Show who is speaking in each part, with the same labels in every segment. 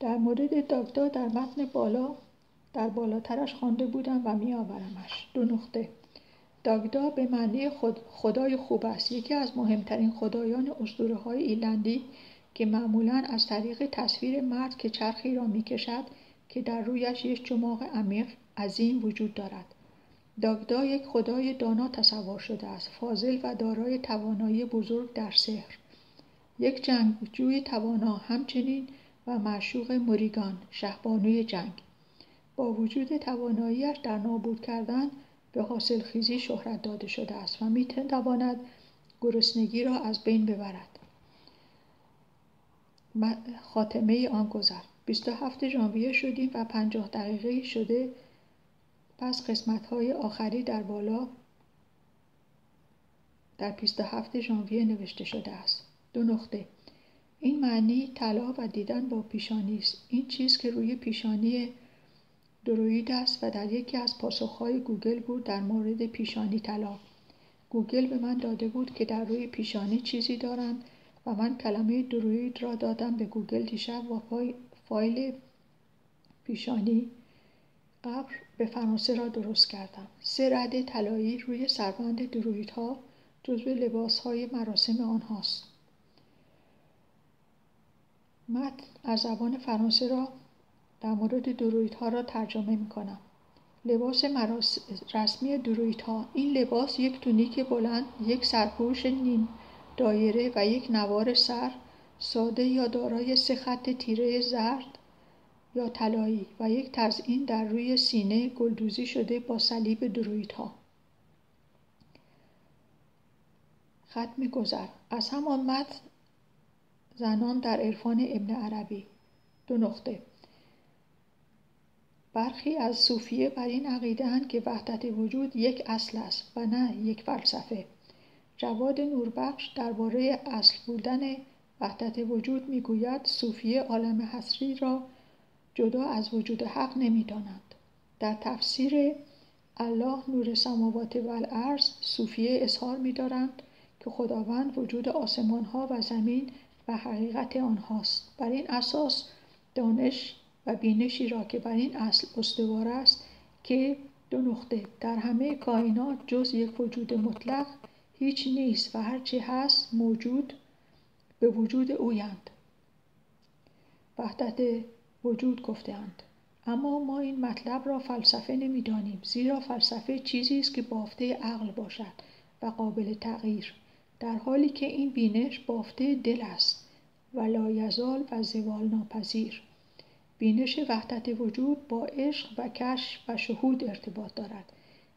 Speaker 1: در مورد داگدا در متن بالا در بالاترش خوانده بودم و میآورمش دو نقطه. داگدا به معنی خود خدای خوب است. یکی از مهمترین خدایان اسطوره های ایلندی که معمولا از طریق تصویر مرد که چرخی را می‌کشد که در رویش یک چماق عمیق عظیم وجود دارد. داگدا یک خدای دانا تصور شده است فاضل و دارای توانایی بزرگ در سحر. یک جنگجوی توانا همچنین و معشوق موریگان شهبانوی جنگ. با وجود تواناییش در نابود کردن به حاصل خیزی شهرت داده شده است و می تواند گرسنگی را از بین ببرد. خاتمه آن گذر. 27 ژانویه شدیم و 50 دقیقه شده پس قسمت های آخری در بالا در 27 ژانویه نوشته شده است. دو نقطه. این معنی طلا و دیدن با پیشانی است. این چیز که روی پیشانی دروید است و در یکی از پاسخهای گوگل بود در مورد پیشانی طلا. گوگل به من داده بود که در روی پیشانی چیزی دارند و من کلمه دروید را دادم به گوگل دیشب و فایل پیشانی قبر به فرانسه را درست کردم. سه رده طلایی روی سربند درویدها جزو لباس های مراسم آنهاست. متن از زبان فرانسه را در مورد درویدها را ترجمه می کنم. لباس رسمی درویدها. این لباس یک تونیک بلند یک سرپوش نیم دایره و یک نوار سر ساده یا دارای سه خط تیره زرد یا طلایی و یک تزئین در روی سینه گلدوزی شده با صلیب درویدها. ختم گذر از همان متن زنان در عرفان ابن عربی. دو نقطه. برخی از صوفیه بر این عقیده که وحدت وجود یک اصل است و نه یک فلسفه. جواد نوربخش درباره اصل بودن وحدت وجود می‌گوید صوفیه عالم حسری را جدا از وجود حق نمی‌دانند. در تفسیر الله نور سماوات و الارض صوفیه اظهار میدارند که خداوند وجود آسمان ها و زمین و حقیقت آنهاست. بر این اساس دانش و بینشی را که بر این اصل استوار است که دو نقطه. در همه کائنات جز یک وجود مطلق هیچ نیست و هرچی هست موجود به وجود اویند. وحدت وجود گفتهاند اما ما این مطلب را فلسفه نمی‌دانیم زیرا فلسفه چیزی است که بافته عقل باشد و قابل تغییر. در حالی که این بینش بافته دل است و لایزال و زوال ناپذیر. بینش وحدت وجود با عشق و کشف و شهود ارتباط دارد.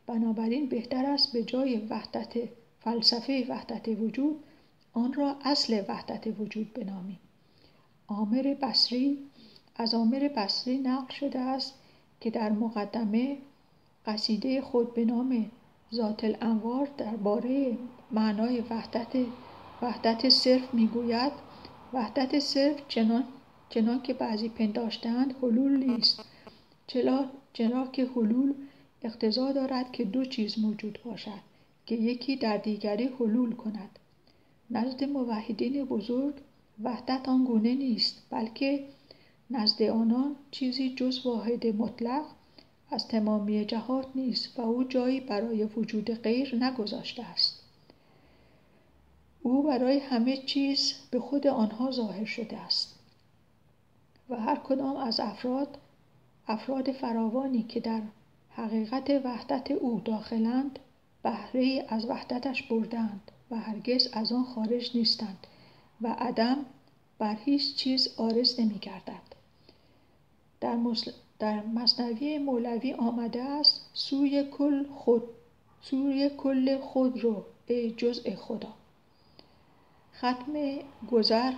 Speaker 1: بنابراین بهتر است به جای وحدت فلسفه وحدت وجود آن را اصل وحدت وجود بنامیم. عامر بصری از عامر بصری نقل شده است که در مقدمه قصیده خود به نام ذات الانوار درباره معنای وحدت وحدت صرف می‌گوید. وحدت صرف چنان چنان که بعضی پنداشتند حلول نیست. چرا که حلول اقتضا دارد که دو چیز موجود باشد که یکی در دیگری حلول کند. نزد موحدین بزرگ وحدت آن گونه نیست بلکه نزد آنان چیزی جز واحد مطلق از تمامی جهات نیست و او جایی برای وجود غیر نگذاشته است. او برای همه چیز به خود آنها ظاهر شده است و هر کدام از افراد افراد فراوانی که در حقیقت وحدت او داخلند بهره از وحدتش بردند و هرگز از آن خارج نیستند و عدم بر هیچ چیز آرز نمی گردد. در, مسل... در مصنوی مولوی آمده است سوی کل خود سوی کل خود رو ای جزء خدا ختم گذر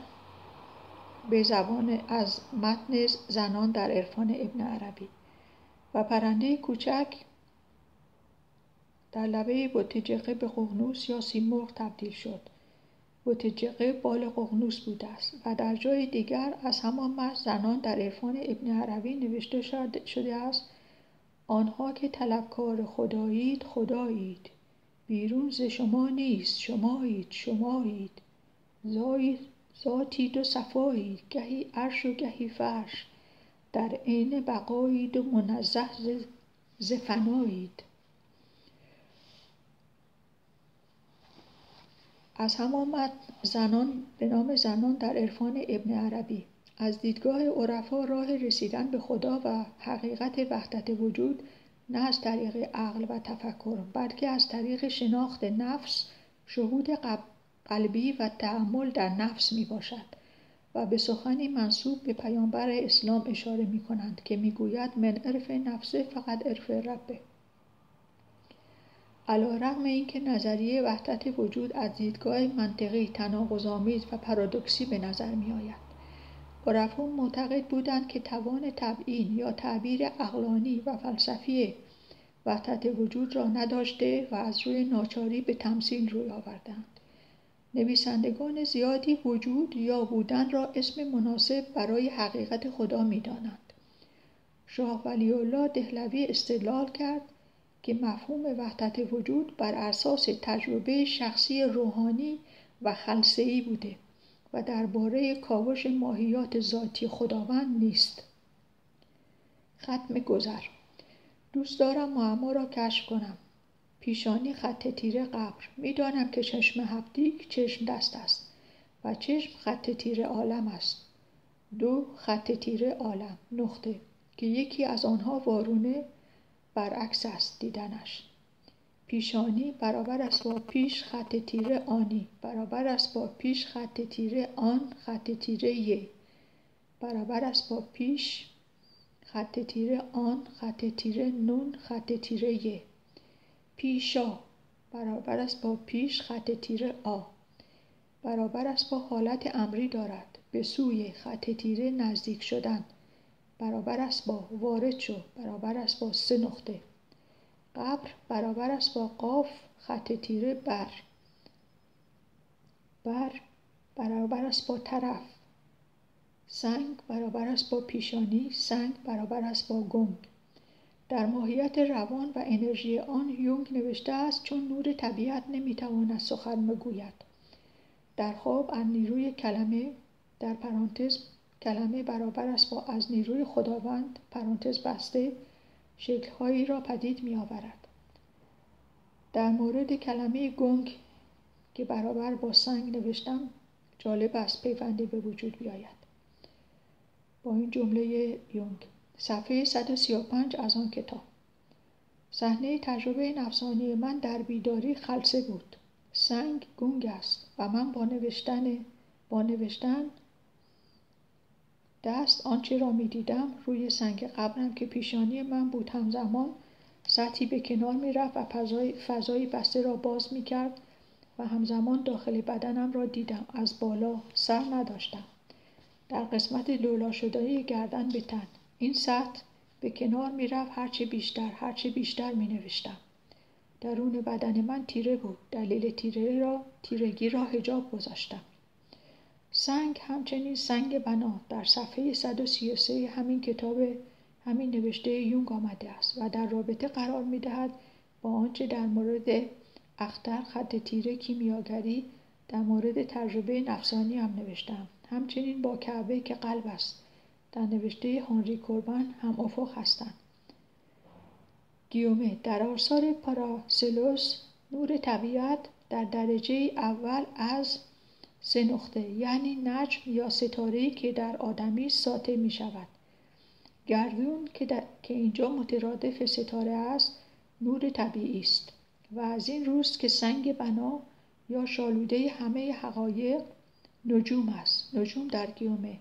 Speaker 1: به زبان از متن زنان در عرفان ابن عربی. و پرنده کوچک در لبه بوتجقه به قغنوس یا سیمرغ تبدیل شد. بوتجقه بال قغنوس بوده است و در جای دیگر از همان مرز زنان در عرفان ابن عربی نوشته شده است آنها که طلبکار خدایید خدایید. بیرون ز شما نیست شمایید شمایید. زایید ذاتید و صفایید گهی عرش و گهی فرش. در عین بقایید و منزه ز فنایید. از همان زنان به نام زنان در عرفان ابن عربی. از دیدگاه عرفا راه رسیدن به خدا و حقیقت وحدت وجود نه از طریق عقل و تفکر بلکه از طریق شناخت نفس شهود قلبی و تعمل در نفس می باشد و به سخنی منصوب به پیامبر اسلام اشاره می کنند که می گوید من عرف نفسه فقط عرف ربه علا رغم اینکه نظریه وحدت وجود از دیدگاه منطقی تناقض‌آمیز و پارادوکسی به نظر می آید. عرفا معتقد بودند که توان تبیین یا تعبیر اقلانی و فلسفی وحدت وجود را نداشته و از روی ناچاری به تمثیل روی آوردند. نویسندگان زیادی وجود یا بودن را اسم مناسب برای حقیقت خدا می دانند. شاه ولی الله دهلوی استدلال کرد که مفهوم وحدت وجود بر اساس تجربه شخصی روحانی و خلصه‌ای بوده و درباره کاوش ماهیات ذاتی خداوند نیست. ختم گذر. دوست دارم معما را کشف کنم. پیشانی خط تیره قبر. می‌دانم که چشم هفتیک چشم دست است و چشم خط تیره عالم است. دو خط تیره عالم. نقطه. که یکی از آنها وارونه برعکس است دیدنش. پیشانی برابر است با پیش خط تیره آنی. برابر است با پیش خط تیره آن خط تیره ی برابر است با پیش خط تیره آن خط تیره نون خط تیره ی پیشا. برابر است با پیش خط تیره آ. برابر است با حالت امری دارد. به سوی خط تیره نزدیک شدن. برابر است با وارد شو. برابر است با سه نقطه. قبر برابر است با قاف خط تیره بر. بر برابر است با طرف. سنگ برابر است با پیشانی. سنگ برابر است با گنگ. در ماهیت روان و انرژی آن یونگ نوشته است چون نور طبیعت نمی‌تواند سخن بگوید. در خواب از نیروی کلمه در پرانتز کلمه برابر است با از نیروی خداوند پرانتز بسته شکلهایی را پدید می آورد. در مورد کلمه گنگ که برابر با سنگ نوشتم جالب است پیوندی به وجود بیاید. با این جمله یونگ. صفحه 135 از آن کتاب. صحنه تجربه نفسانی من در بیداری خلصه بود. سنگ گنگ است و من با نوشتن با نوشتن دست آنچه را می دیدم روی سنگ قبرم که پیشانی من بود همزمان سطحی به کنار می رفت و فضای, فضای بسته را باز می کرد و همزمان داخل بدنم را دیدم. از بالا سر نداشتم. در قسمت لولا شده گردن به تن. این سطح به کنار می رفت هرچه بیشتر هرچه بیشتر می نوشتم درون بدن من تیره بود. دلیل تیره را تیرگی را هجاب گذاشتم. سنگ همچنین سنگ بنا. در صفحه 133 همین کتاب همین نوشته یونگ آمده است و در رابطه قرار می دهد با آنچه در مورد اختر خط تیره کیمیاگری در مورد تجربه نفسانی هم نوشتم. همچنین با کعبه که قلب است. در نوشته هانری کوربن هم افق هستند. گیومه در آثار پاراسلوس نور طبیعت در درجه اول از سه نقطه یعنی نجم یا ستاره که در آدمی ساطع می شود. گردون که, که اینجا مترادف ستاره است نور طبیعی است و از این روز که سنگ بنا یا شالوده همه حقایق نجوم است. نجوم در گیومه.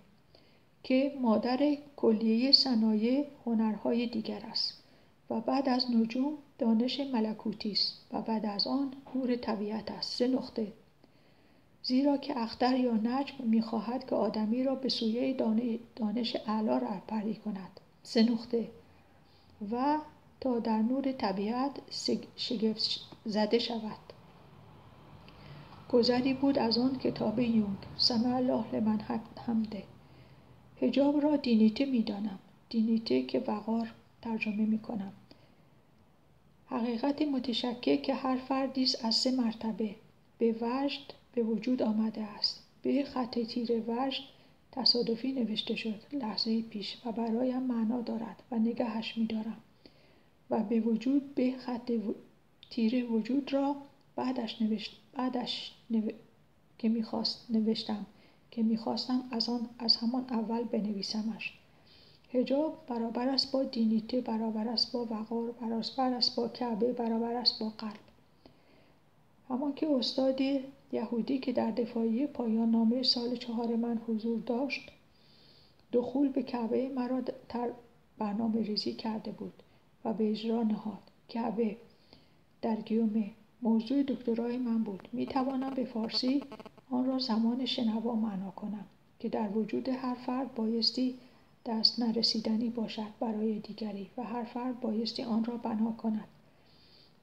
Speaker 1: که مادر کلیه صنایع هنرهای دیگر است و بعد از نجوم دانش ملکوتی است و بعد از آن نور طبیعت است. سه نقطه. زیرا که اختر یا نجم می‌خواهد که آدمی را به سویه دانش اعلا رهبری کند. سه نقطه. و تا در نور طبیعت شگفت زده شود. گذری بود از آن کتاب یونگ. سمع الله لمن حمده. هجاب را دینیته می‌دانم. دینیته که وقار ترجمه می‌کنم. حقیقت متشکک که هر فردی از سه مرتبه. به وجد به وجود آمده است. به خط تیر وجد تصادفی نوشته شد. لحظه پیش. و برایم معنا دارد و نگهش میدارم. و به وجود به خط و... تیر وجود را بعدش نوشت بعدش که می‌خواست نوشتم. که می‌خواستم از آن از همان اول بنویسمش. هجاب برابر است با دینیته برابر است با وقار برابر است با کعبه برابر است با قلب. همان که استاد یهودی که در دفاعی پایان نامه سال چهار من حضور داشت دخول به کعبه مرا تر برنامه ریزی کرده بود و به اجرا نهاد. کعبه در گیومه. موضوع دکترای من بود. می توانم به فارسی آن را زمان شنوا معنا کنم که در وجود هر فرد بایستی دست نرسیدنی باشد برای دیگری و هر فرد بایستی آن را بنا کند.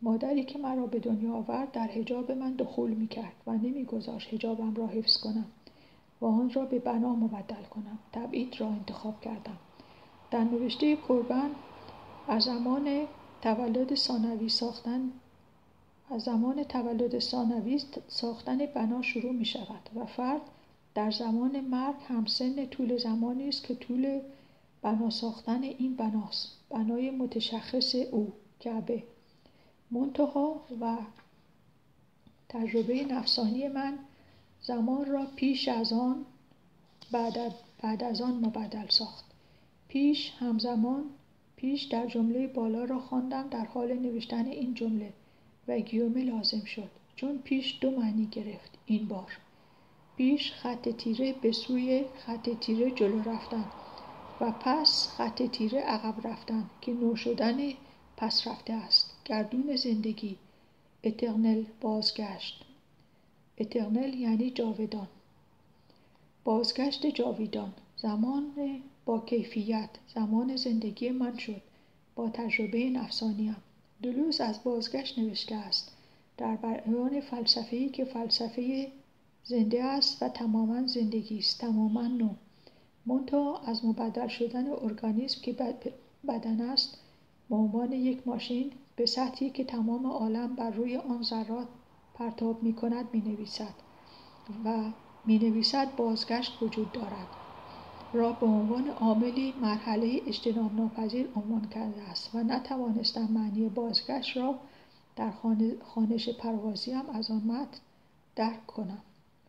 Speaker 1: مادری که مرا به دنیا آورد در حجاب من دخول می کرد و نمیگذاشت حجابم را حفظ کنم و آن را به بنا مبدل کنم. تبعید را انتخاب کردم. در نوشته کربن از زمان تولد ثانوی ساختن از زمان تولد ثانوی ساختن بنا شروع می شود و فرد در زمان مرگ همسن طول زمانی است که طول بنا ساختن این بناست. بنای متشخص او کعبه. منتها و تجربه نفسانی من زمان را پیش از آن بعد, بعد از آن مبدل ساخت. پیش همزمان پیش در جمله بالا را خواندم در حال نوشتن این جمله. و گیومه لازم شد. چون پیش دو معنی گرفت. این بار. پیش خط تیره به سوی خط تیره جلو رفتن و پس خط تیره عقب رفتن که نو شدن پس رفته است. گردون زندگی. اترنل بازگشت. اترنل یعنی جاودان. بازگشت جاویدان. زمان با کیفیت. زمان زندگی من شد. با تجربه نفسانیم. دلوز از بازگشت نوشته است. در بیان فلسفه‌ای که فلسفه زنده است و تماما زندگی است. تماما نو منتها از مبدل شدن ارگانیسم که بدن است به عنوان یک ماشین به سطحی که تمام عالم بر روی آن ذرات پرتاب می کند می نویسد و می نویسد بازگشت وجود دارد. را به عنوان عاملی مرحله اجتناب ناپذیر عنوان کرده است و نتوانستم معنی بازگشت را در خانش پروازیم از آن متن درک کنم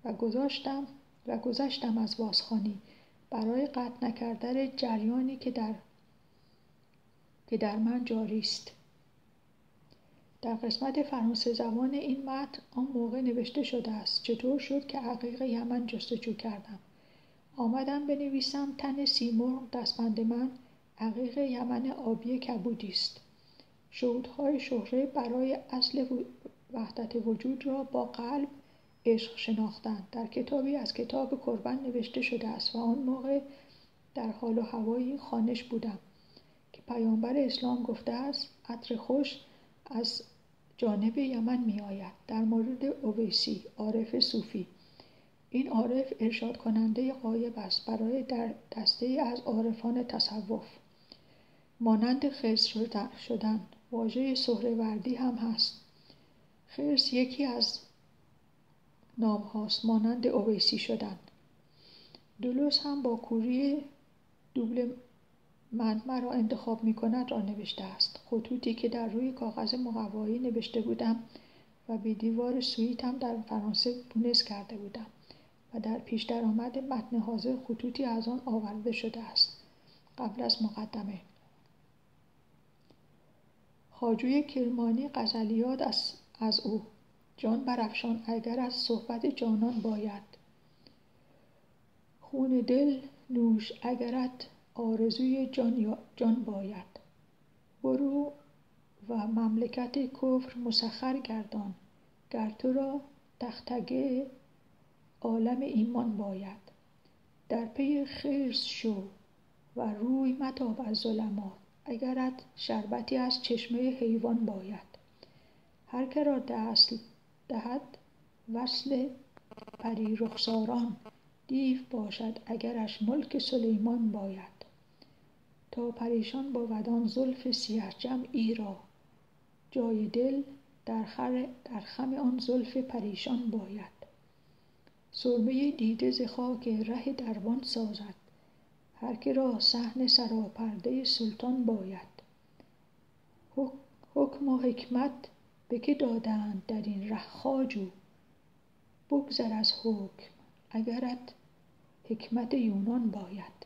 Speaker 1: و گذاشتم و گذشتم از بازخانی برای قطع نکردن جریانی که در که در من جاری است. در قسمت فرانسه زبان این متن آن موقع نوشته شده است. چطور شد که عقیق یمن جستجو کردم؟ آمدم بنویسم تن سیمرغ دستبند من عقیق یمن آبی کبودی است. شهودهای شهره برای اصل وحدت وجود را با قلب عشق شناختن در کتابی از کتاب کربن نوشته شده است و آن موقع در حال و هوایی خانش بودم که پیامبر اسلام گفته است عطر خوش از جانب یمن می آید در مورد اویسی عارف صوفی. این عارف ارشاد کننده قایب است برای در دسته از عارفان تصوف. مانند خرس شدن واژه سهروردی هم هست. خرس یکی از نام هاست مانند اویسی شدن. دولوس هم با کوری دوبل من مرا انتخاب می کند را نوشته است. خطوطی که در روی کاغذ مقوایی نوشته بودم و به دیوار سویتم در فرانسه بونس کرده بودم. و در پیش درآمد متن حاضر خطوطی از آن آورده شده است. قبل از مقدمه. خاجوی کرمانی غزلیات از, از او. جان برافشان اگر از صحبت جانان باید. خون دل نوش اگرت آرزوی جان, جان باید. برو و مملکت کفر مسخر گردان. گر تو را تختگه عالم ایمان باید. در پی خرس شو و روی متاب از ظلمات. اگرت شربتی از چشمه حیوان باید. هر که را دست دهد وصل پری رخساران دیو باشد اگرش ملک سلیمان باید. تا پریشان ودان زلف سیه جمعی را. جای دل در, در خم آن زلف پریشان باید. سرمه دیده ز خاک ره دربان سازد. هر که را صحن سراپرده سلطان باید. حکم و حکمت به که دادند در این ره خواجو. بگذر از حکم اگرت حکمت یونان باید.